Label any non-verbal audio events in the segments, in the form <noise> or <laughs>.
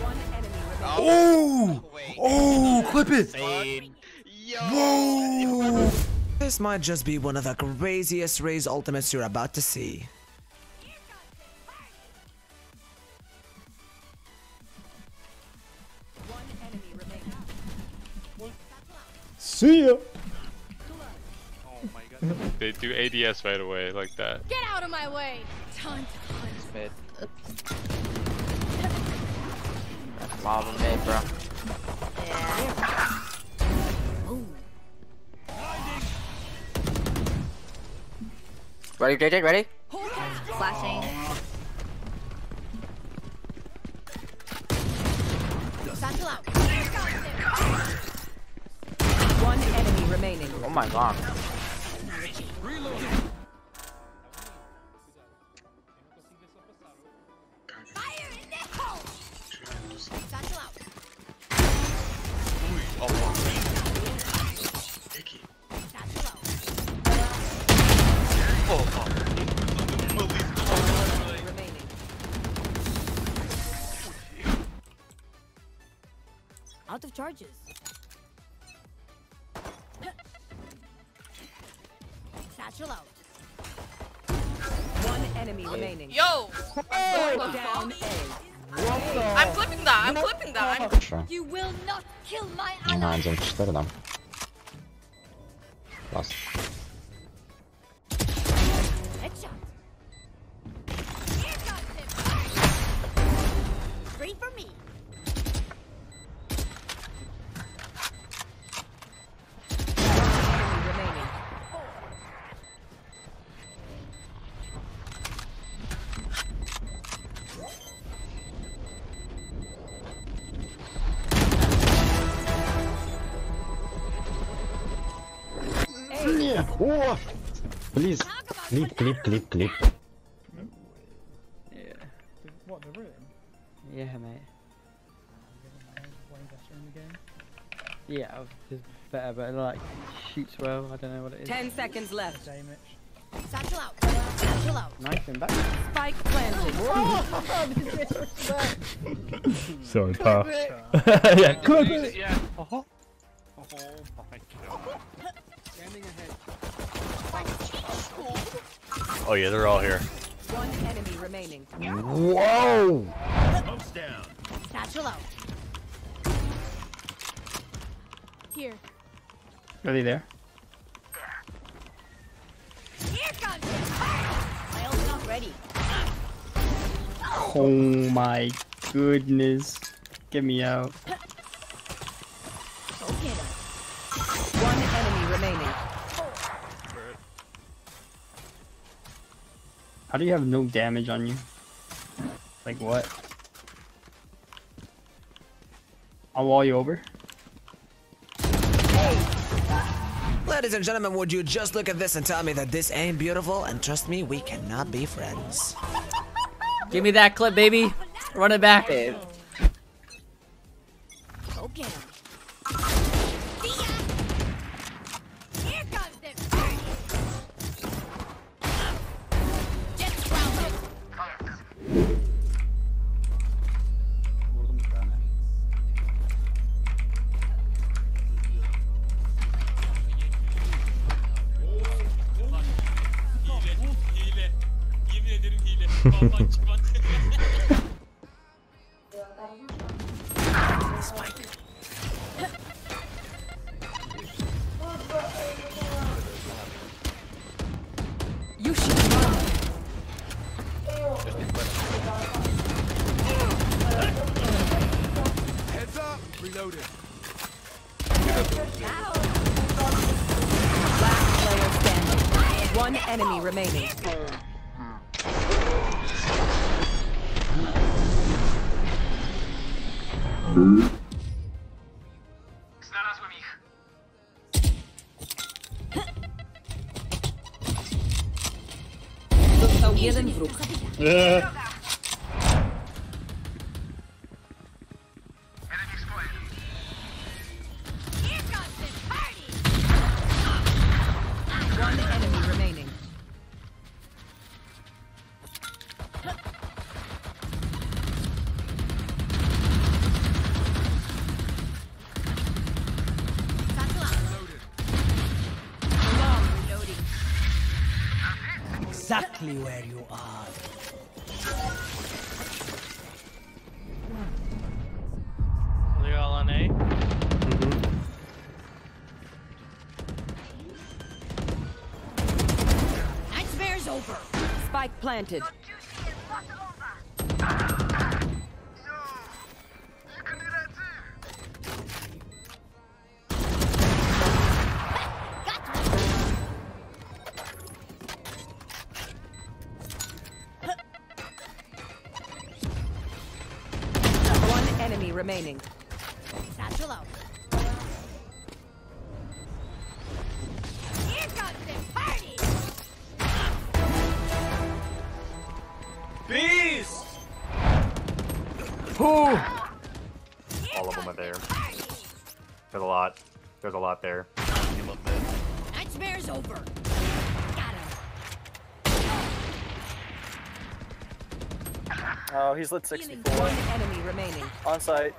One enemy remaining. Oh! Oh, clip it! Yo. Whoa! This might just be one of the craziest Raze ultimates you're about to see. One enemy remaining. See ya. Oh my god. they do ADS right away like that. Get out of my way! Time to hunt. Mid. Lava mid, bro. Ready, JJ? Ready? Flashing. One enemy remaining. Oh my god. charges. Satchel out. One enemy oh. remaining. Yo! I'm, flipping down A. I'm clipping that, I'm flipping that. You will not kill my ally. No, cztery dam. Last. Headshot. Three for me. Oh! Please, clip, clip, clip, clip. Yeah. What, the room? Yeah, mate. Yeah, it's better, but it, like shoots well. I don't know what it is. Ten seconds left. Satchel out. Satchel out. Nice and back. Spike planted. <laughs> Oh, <laughs> Sorry, pal. <laughs> yeah, clip. Yeah. Uh. Oh my god. Oh yeah, they're all here. One enemy remaining. Whoa! Down. Satchel out. Here. Really there? Here comes the My ult's not ready. Oh my goodness. Get me out. How do you have no damage on you? Like what? I'll wall you over. Ladies and gentlemen, would you just look at this and tell me that this ain't beautiful? And trust me, we cannot be friends. Give me that clip, baby. Run it back. Go Heads up! Reloaded. Last player standing. One enemy remaining. Exactly where you are. Are they all on A? Mm-hmm. Nightmare's over. Spike planted. Lot there. Nightmare's over. Got him. Oh, he's lit 64. One enemy remaining. On site.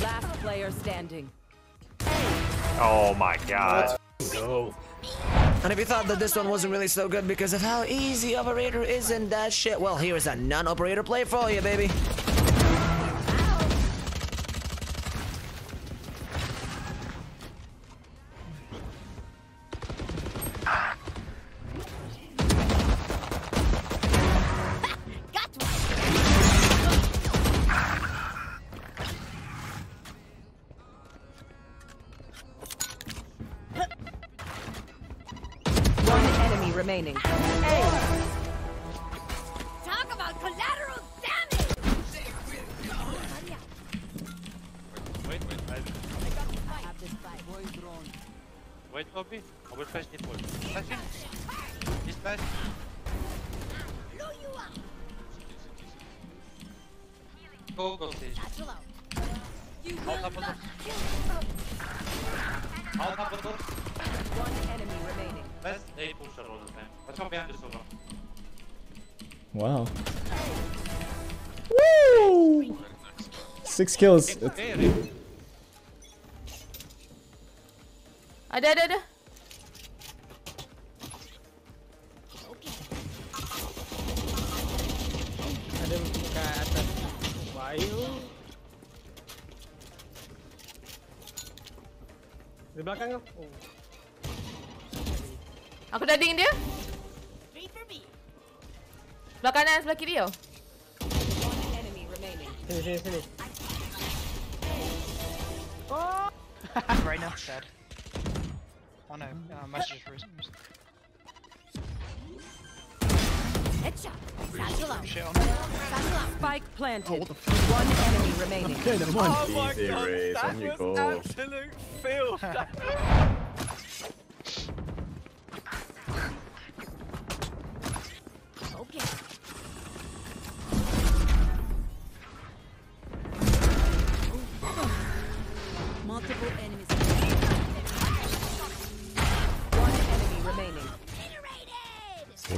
Last player standing. Oh my god. Go. And if you thought that this one wasn't really so good because of how easy operator is in that shit, well, here's a non-operator play for you, baby. One enemy remaining. Talk about collateral damage. Wait, wait, I, I have this fight. wait, Bobby. I will flash it one. Flash him. He's flash. Blew you up. Go, go, stage. Satchel out. You All will top of not the- kill. All top of One enemy remaining. Let's A push all the time. Watch out behind the sofa. Wow. Woo! Six kills. It's It's, very. Ada, ada, ada. Ada kat atas Wahyu. Di belakang kau. Oh. Aku dah ding dia. Three for me. Sebelah kanan, sebelah kiri tau. One enemy remaining. Sini, sini, sini. <laughs> right now, dead. Oh no, uh, messages for Headshot. Satchel out. Shit on Satchel out. Spike planted. One enemy remaining. Oh my Easy, god, Raze, that on you was go. absolute filth. <laughs>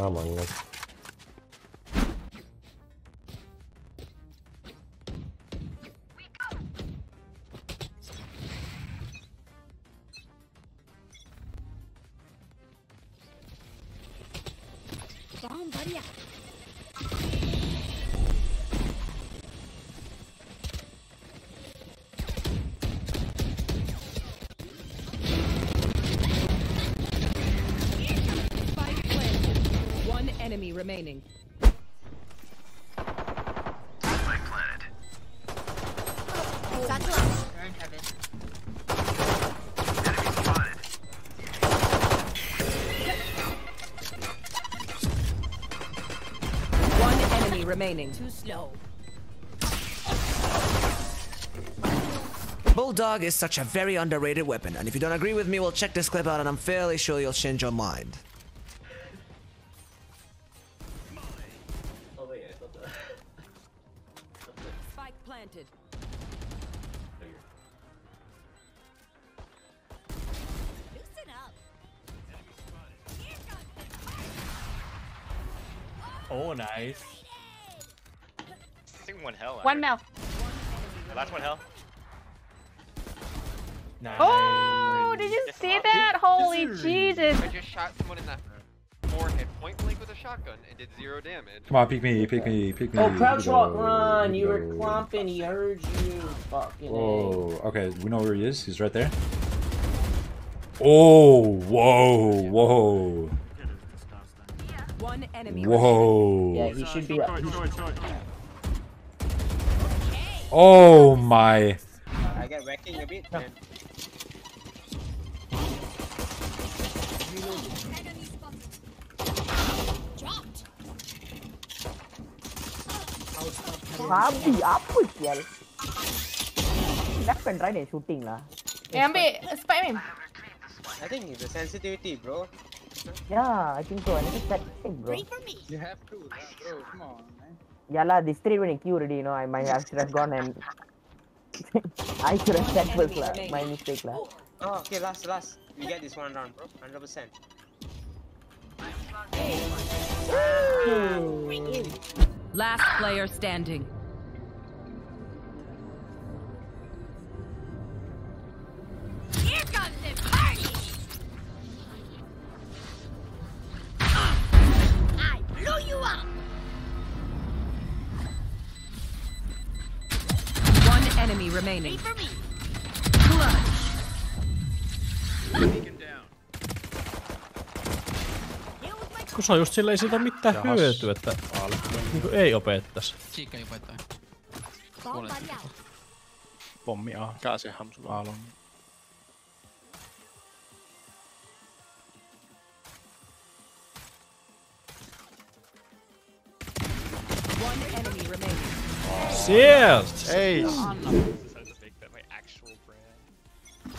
力もあり。One enemy remaining. Satchel out. One enemy remaining. Too slow. Bulldog is such a very underrated weapon, and if you don't agree with me, well, check this clip out, and I'm fairly sure you'll change your mind. Oh, nice. I think one hell. One mouth. Last one hell. Nice. Oh, did you Yes, see Holy Jesus! I just shot someone in the forehead point blank with a shotgun and did zero damage. Come on, pick me, pick me, pick me. Oh, crouch walk, run! You were go. clumping, he heard you. Fucking Oh, okay. We know where he is. He's right there. Oh, whoa, whoa, One enemy. whoa. Yeah, he should be. Oh my. I get wrecking a bit, man. Sabi, apa sial? Left and right and shooting lah. Eh, ambil spike mem. I think it's the sensitivity, bro. Yeah, I think so. I need to set thing, bro. You have to, bro. Come on, man. Yeah lah, this three winning Q already, you know, I might have should have gone and <laughs> I should have set first lah. My mistake lah. Oh, okay, last, last. We get this one round, bro. 100%. Last player standing. On just sillä ei siitä ole mitään Jahas. hyötyä, että niinku ei opettais. Kiikka opettaa. Somebody out. Pommi A. Käsi hamsulla. Aallon. One enemy remaining. Sieltä! Ei!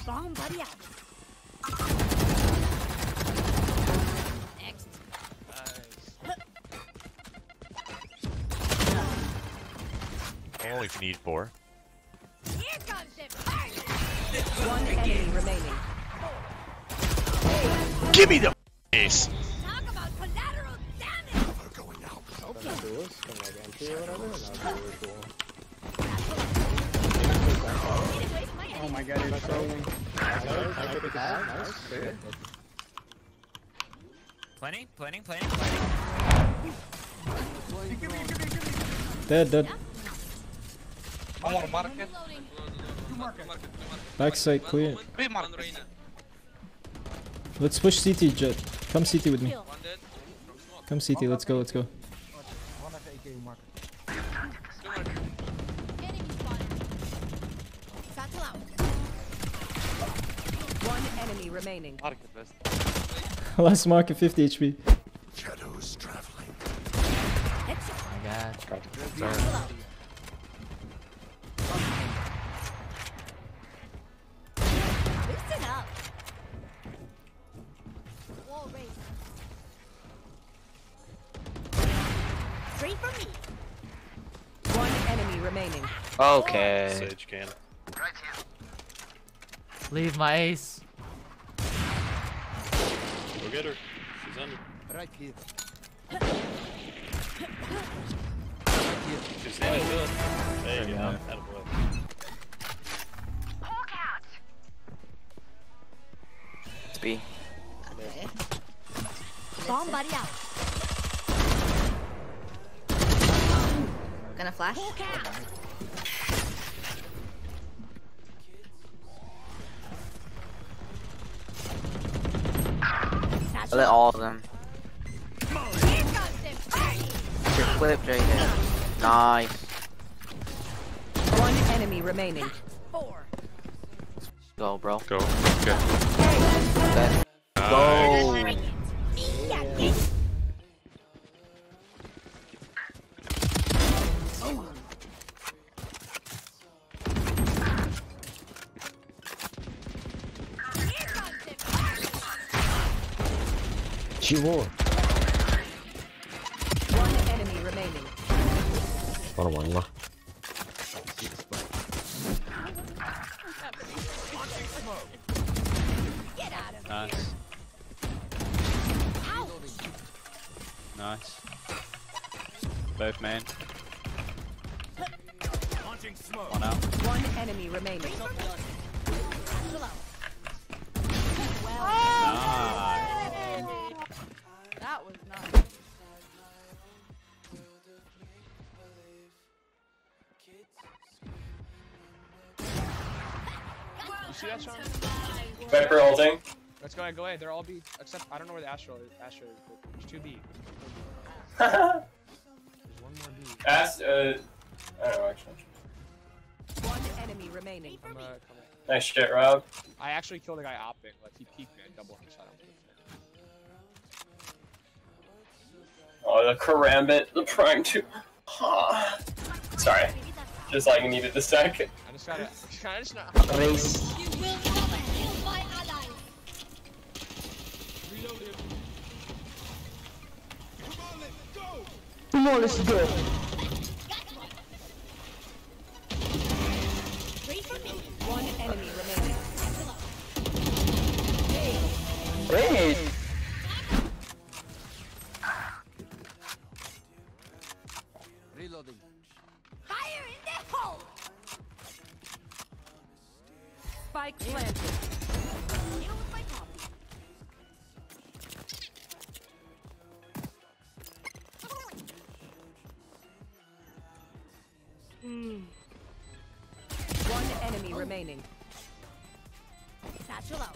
Somebody out. Only if you need four. Here comes the! One enemy remaining. Give me the ace. Talk about collateral damage! Oh my god, it's so. Planning, planning, planning, planning. Dead, dead. One more market. Backside clear. Three market. Let's push CT, Jet. Come CT with me. Come CT, let's go, let's go. Enemy spotted. Satchel out. One enemy remaining. Last mark at 50 HP. One enemy remaining. Okay. Sage can. Leave my ace. Go get her. She's under. Right here. She's standing to it. There you go. Attaboy. It's B. Somebody out. Gonna flash. I let all of them. Here comes the party! Your flip right here. Nice. One enemy remaining. Four. Go, bro. Go. Okay. Let's go. Chivo. One enemy remaining. Varmaan lah. Get out of Nice. Nice. Both main. One out. One enemy remaining. Satchel see that, Sean? Viper ulting. Let's go ahead, go ahead. They're all B, except I don't know where the Astra is. Astra is. but There's two B. <laughs> There's one more B. Ask, uh, I don't know actually. One enemy remaining. I'm, uh, coming. Nice shit, Rob. I actually killed a guy opping. Like he peeked me. I double shot him. Oh, the Karambit, the Prime 2. <sighs> Sorry. Just like needed the sec. I just gotta. I just not. Race. Come on, let's go. One enemy remaining. Great. Satchel out.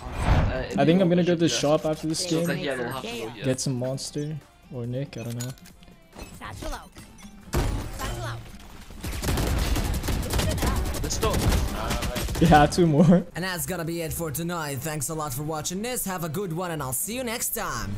Uh, I think I'm gonna go to the shop after this game. Like yeah, we'll have to go, yeah. Get some monster or Nick. I don't know. Satchel out. Satchel out. Let's go. <laughs> Yeah, two more. And that's gonna be it for tonight. Thanks a lot for watching this. Have a good one, and I'll see you next time.